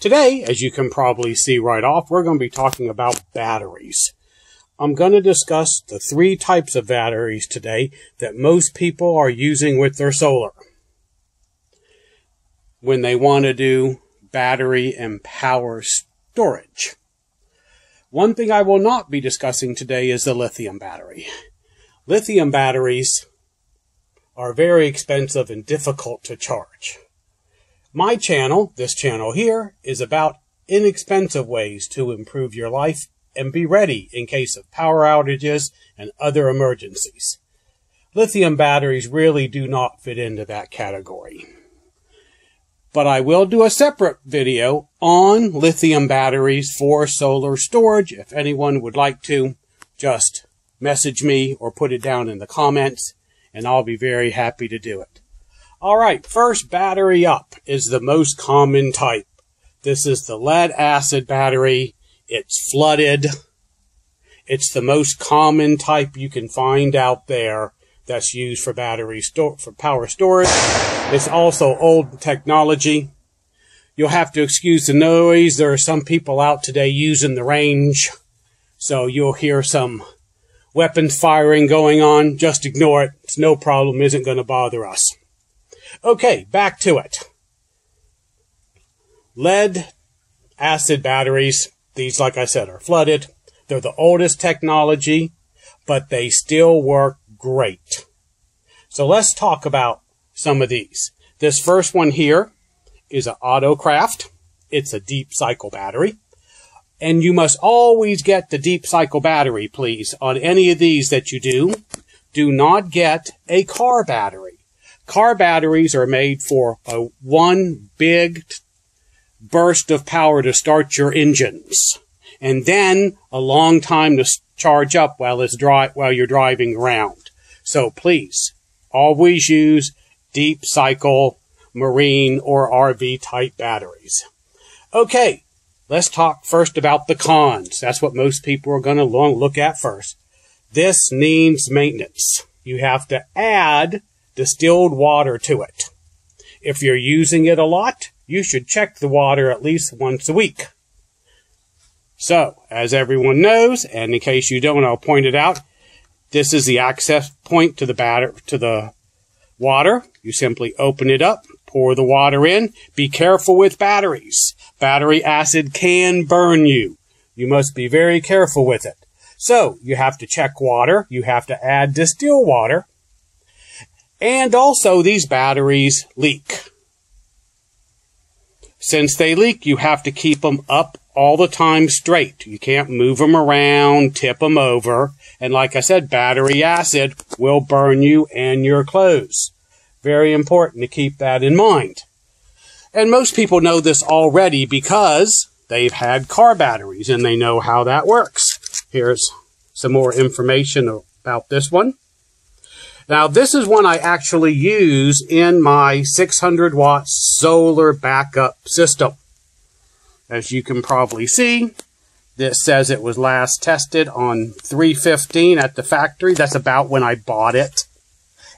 Today, as you can probably see right off, we're going to be talking about batteries. I'm going to discuss the three types of batteries today that most people are using with their solar when they want to do battery and power storage. One thing I will not be discussing today is the lithium battery. Lithium batteries are very expensive and difficult to charge. My channel, this channel here, is about inexpensive ways to improve your life and be ready in case of power outages and other emergencies. Lithium batteries really do not fit into that category but I will do a separate video on lithium batteries for solar storage. If anyone would like to, just message me or put it down in the comments and I'll be very happy to do it. Alright, first battery up is the most common type. This is the lead acid battery. It's flooded. It's the most common type you can find out there that's used for battery store for power storage. It's also old technology. You'll have to excuse the noise. There are some people out today using the range, so you'll hear some weapons firing going on. Just ignore it. It's no problem. Isn't going to bother us. Okay, back to it. Lead acid batteries. These, like I said, are flooded. They're the oldest technology, but they still work great. So let's talk about some of these. This first one here is an Autocraft. It's a deep cycle battery. And you must always get the deep cycle battery, please, on any of these that you do. Do not get a car battery. Car batteries are made for a one big burst of power to start your engines. And then a long time to charge up while it's dry, while you're driving around. So please, always use deep cycle marine or RV type batteries. Okay, let's talk first about the cons. That's what most people are going to look at first. This needs maintenance. You have to add distilled water to it. If you're using it a lot, you should check the water at least once a week. So, as everyone knows, and in case you don't, I'll point it out, this is the access point to the batter to the water. You simply open it up, pour the water in. Be careful with batteries. Battery acid can burn you. You must be very careful with it. So you have to check water. You have to add distilled water. And also these batteries leak. Since they leak, you have to keep them up all the time straight. You can't move them around, tip them over. And like I said, battery acid will burn you and your clothes. Very important to keep that in mind. And most people know this already because they've had car batteries and they know how that works. Here's some more information about this one. Now, this is one I actually use in my 600 watt solar backup system. As you can probably see, this says it was last tested on 315 at the factory. That's about when I bought it.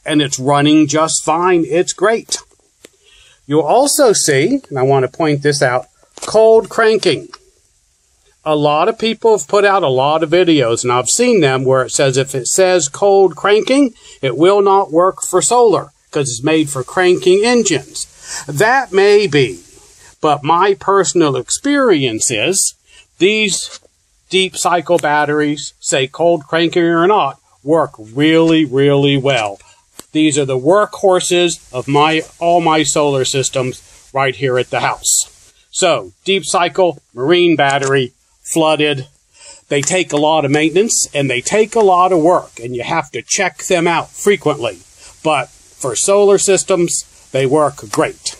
And it's running just fine. It's great. You'll also see, and I want to point this out, cold cranking. A lot of people have put out a lot of videos, and I've seen them where it says if it says cold cranking, it will not work for solar because it's made for cranking engines. That may be, but my personal experience is these deep cycle batteries, say cold cranking or not, work really, really well. These are the workhorses of my all my solar systems right here at the house. So, deep cycle, marine battery, flooded. They take a lot of maintenance and they take a lot of work and you have to check them out frequently. But for solar systems, they work great.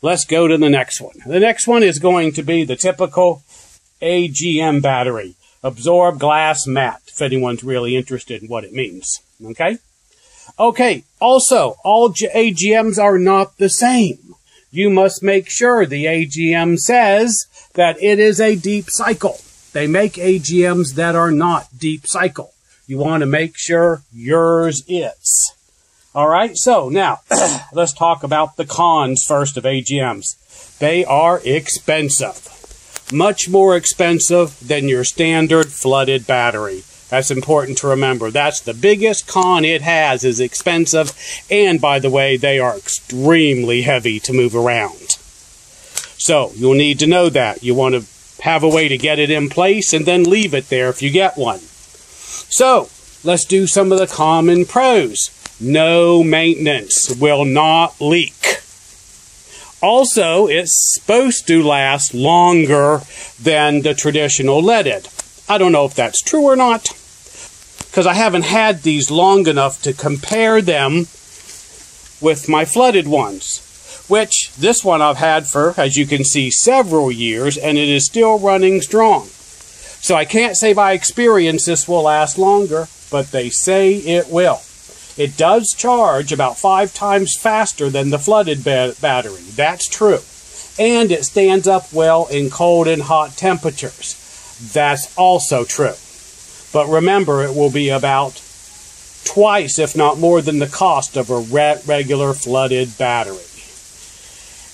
Let's go to the next one. The next one is going to be the typical AGM battery. Absorb glass mat, if anyone's really interested in what it means. Okay? Okay, also, all AGMs are not the same. You must make sure the AGM says that it is a deep cycle. They make AGMs that are not deep cycle. You want to make sure yours is. All right, so now let's talk about the cons first of AGMs. they are expensive. Much more expensive than your standard flooded battery. That's important to remember. That's the biggest con it has is expensive. And by the way, they are extremely heavy to move around. So you'll need to know that. You want to have a way to get it in place and then leave it there if you get one. So let's do some of the common pros. No maintenance, will not leak. Also, it's supposed to last longer than the traditional leaded. I don't know if that's true or not because I haven't had these long enough to compare them with my flooded ones. Which this one I've had for, as you can see, several years and it is still running strong. So I can't say by experience this will last longer, but they say it will. It does charge about five times faster than the flooded ba battery. That's true. And it stands up well in cold and hot temperatures. That's also true. But remember, it will be about twice, if not more, than the cost of a re regular flooded battery.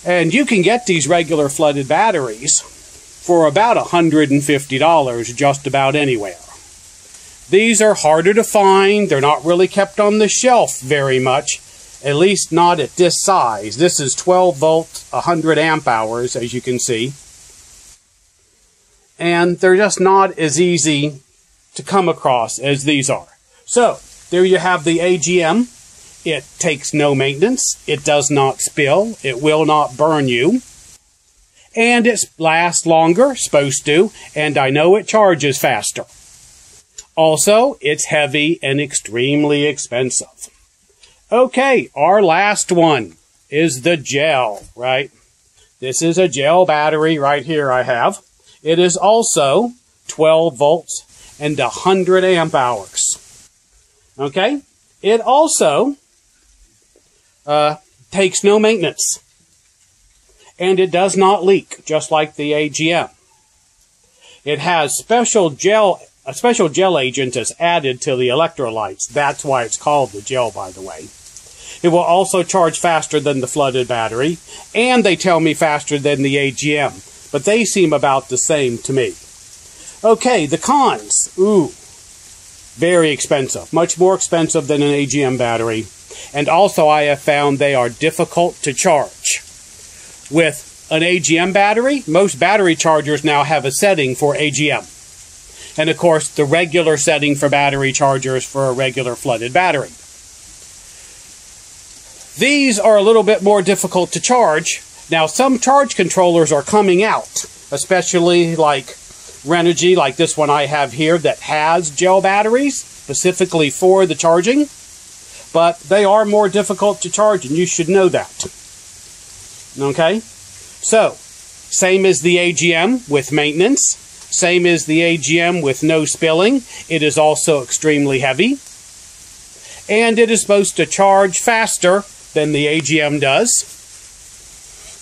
And you can get these regular flooded batteries for about $150 just about anywhere. These are harder to find. They're not really kept on the shelf very much, at least not at this size. This is 12 volt, 100 amp hours, as you can see. And they're just not as easy to come across as these are. So, there you have the AGM. It takes no maintenance. It does not spill. It will not burn you. And it lasts longer, supposed to, and I know it charges faster. Also, it's heavy and extremely expensive. Okay, our last one is the gel, right? This is a gel battery right here I have. It is also 12 volts and 100 amp hours. Okay? It also uh, takes no maintenance. And it does not leak, just like the AGM. It has special gel, a special gel agent is added to the electrolytes. That's why it's called the gel, by the way. It will also charge faster than the flooded battery, and they tell me faster than the AGM, but they seem about the same to me. Okay, the cons. Ooh, very expensive. Much more expensive than an AGM battery. And also, I have found they are difficult to charge. With an AGM battery, most battery chargers now have a setting for AGM. And of course, the regular setting for battery chargers for a regular flooded battery. These are a little bit more difficult to charge. Now, some charge controllers are coming out, especially like Renogy, like this one I have here, that has gel batteries specifically for the charging. But they are more difficult to charge, and you should know that. Okay? So, same as the AGM with maintenance. Same as the AGM with no spilling. It is also extremely heavy. And it is supposed to charge faster than the AGM does.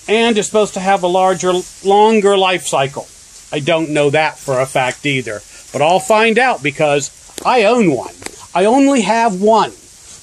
And it's supposed to have a larger, longer life cycle. I don't know that for a fact either. But I'll find out because I own one. I only have one.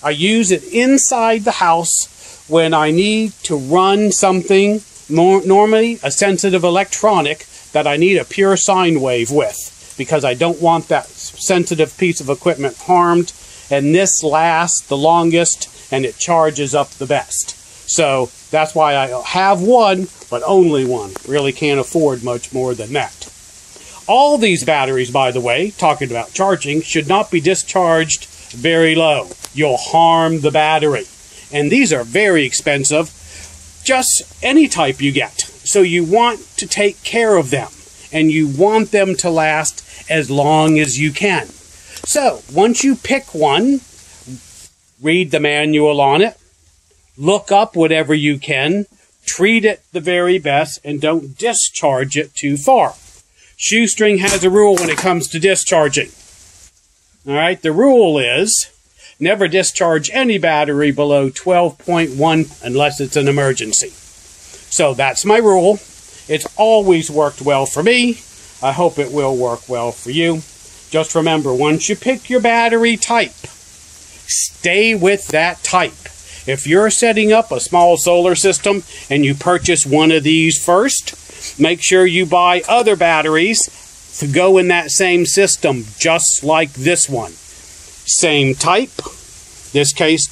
I use it inside the house when I need to run something, normally a sensitive electronic, that I need a pure sine wave with because I don't want that sensitive piece of equipment harmed. And this lasts the longest and it charges up the best. So that's why I have one, but only one. Really can't afford much more than that. All these batteries, by the way, talking about charging, should not be discharged very low. You'll harm the battery. And these are very expensive, just any type you get. So you want to take care of them, and you want them to last as long as you can. So once you pick one, read the manual on it, look up whatever you can, treat it the very best, and don't discharge it too far. Shoestring has a rule when it comes to discharging. All right, the rule is never discharge any battery below 12.1 unless it's an emergency. So that's my rule. It's always worked well for me. I hope it will work well for you. Just remember, once you pick your battery type, stay with that type. If you're setting up a small solar system and you purchase one of these first, make sure you buy other batteries to go in that same system, just like this one. Same type, this case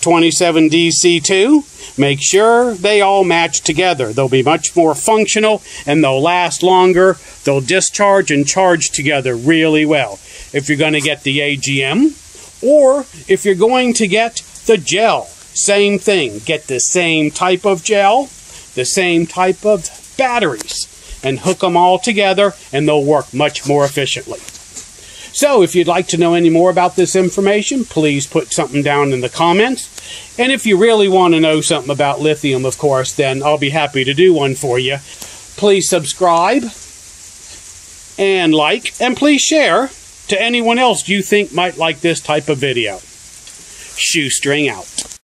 27DC2. Make sure they all match together. They'll be much more functional and they'll last longer. They'll discharge and charge together really well. If you're going to get the AGM or if you're going to get the gel, same thing. Get the same type of gel, the same type of batteries and hook them all together and they'll work much more efficiently. So, if you'd like to know any more about this information, please put something down in the comments. And if you really want to know something about lithium, of course, then I'll be happy to do one for you. Please subscribe and like, and please share to anyone else you think might like this type of video. Shoestring out.